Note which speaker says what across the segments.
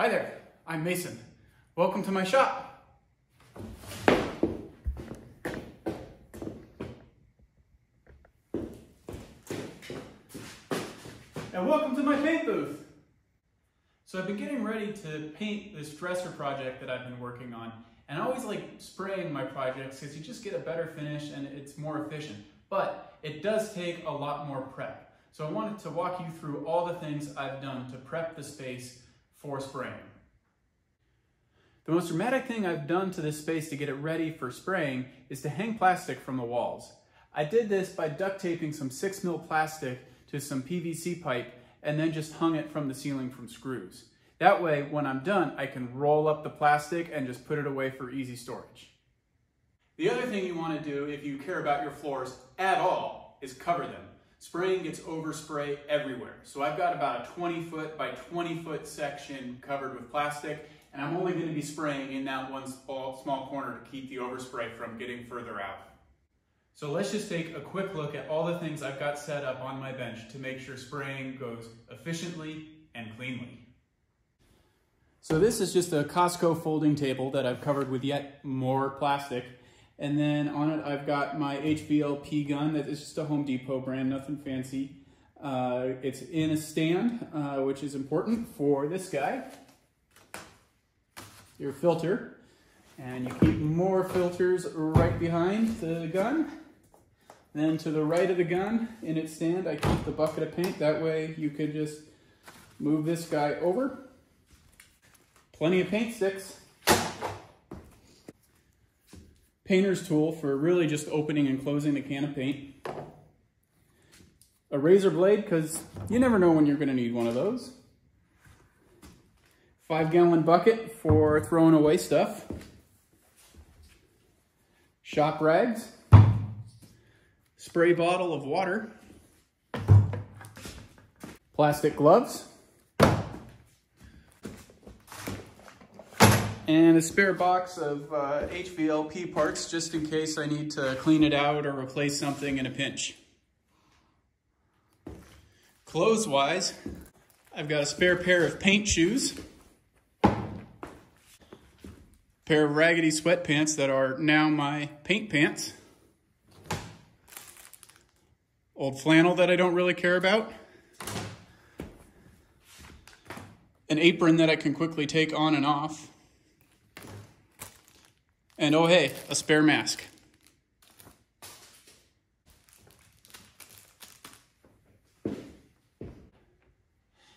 Speaker 1: Hi there, I'm Mason. Welcome to my shop. And welcome to my paint booth. So I've been getting ready to paint this dresser project that I've been working on. And I always like spraying my projects because you just get a better finish and it's more efficient. But it does take a lot more prep. So I wanted to walk you through all the things I've done to prep the space for spraying. The most dramatic thing I've done to this space to get it ready for spraying is to hang plastic from the walls. I did this by duct taping some 6 mil plastic to some PVC pipe and then just hung it from the ceiling from screws. That way, when I'm done, I can roll up the plastic and just put it away for easy storage. The other thing you want to do if you care about your floors at all is cover them. Spraying gets overspray everywhere. So I've got about a 20 foot by 20 foot section covered with plastic and I'm only going to be spraying in that one small, small corner to keep the overspray from getting further out. So let's just take a quick look at all the things I've got set up on my bench to make sure spraying goes efficiently and cleanly. So this is just a Costco folding table that I've covered with yet more plastic. And then on it, I've got my HVLP gun that is just a Home Depot brand, nothing fancy. Uh, it's in a stand, uh, which is important for this guy. Your filter. And you keep more filters right behind the gun. Then to the right of the gun, in its stand, I keep the bucket of paint. That way you could just move this guy over. Plenty of paint sticks painter's tool for really just opening and closing the can of paint. A razor blade, because you never know when you're going to need one of those. Five gallon bucket for throwing away stuff. Shop rags. Spray bottle of water. Plastic gloves. And a spare box of uh, HVLP parts just in case I need to clean it out or replace something in a pinch. Clothes-wise, I've got a spare pair of paint shoes, pair of raggedy sweatpants that are now my paint pants, old flannel that I don't really care about, an apron that I can quickly take on and off, and oh hey, a spare mask.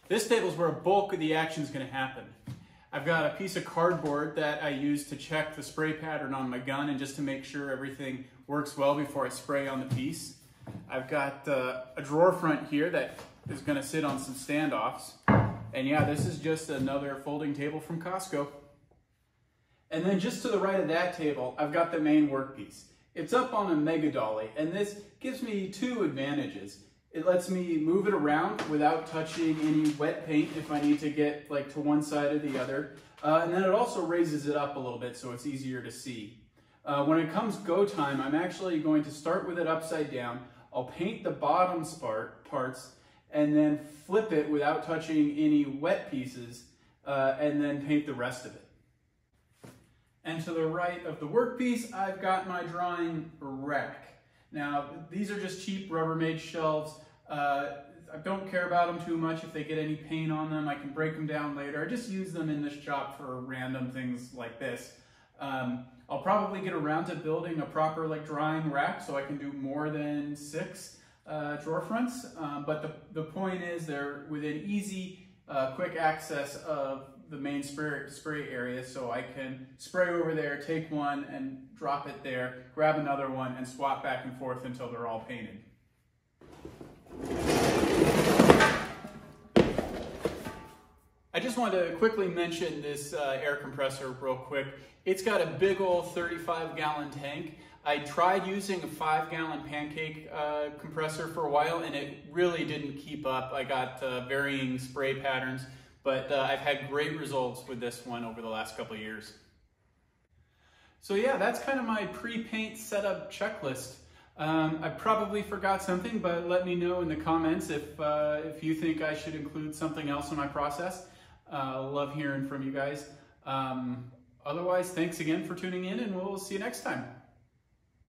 Speaker 1: This table is where a bulk of the action is going to happen. I've got a piece of cardboard that I use to check the spray pattern on my gun and just to make sure everything works well before I spray on the piece. I've got uh, a drawer front here that is going to sit on some standoffs. And yeah, this is just another folding table from Costco. And then just to the right of that table, I've got the main workpiece. It's up on a mega dolly, and this gives me two advantages. It lets me move it around without touching any wet paint if I need to get like to one side or the other. Uh, and then it also raises it up a little bit so it's easier to see. Uh, when it comes go time, I'm actually going to start with it upside down. I'll paint the bottom part, parts and then flip it without touching any wet pieces uh, and then paint the rest of it. And to the right of the workpiece, I've got my drawing rack. Now, these are just cheap Rubbermaid shelves. Uh, I don't care about them too much. If they get any paint on them, I can break them down later. I just use them in this shop for random things like this. Um, I'll probably get around to building a proper like drawing rack so I can do more than six uh, drawer fronts. Um, but the, the point is they're within easy, uh, quick access of the main spray, spray area so I can spray over there, take one and drop it there, grab another one and swap back and forth until they're all painted. I just wanted to quickly mention this uh, air compressor real quick. It's got a big old 35 gallon tank. I tried using a five gallon pancake uh, compressor for a while and it really didn't keep up. I got uh, varying spray patterns but uh, I've had great results with this one over the last couple years. So yeah, that's kind of my pre-paint setup checklist. Um, I probably forgot something, but let me know in the comments if, uh, if you think I should include something else in my process. Uh, love hearing from you guys. Um, otherwise, thanks again for tuning in, and we'll see you next time.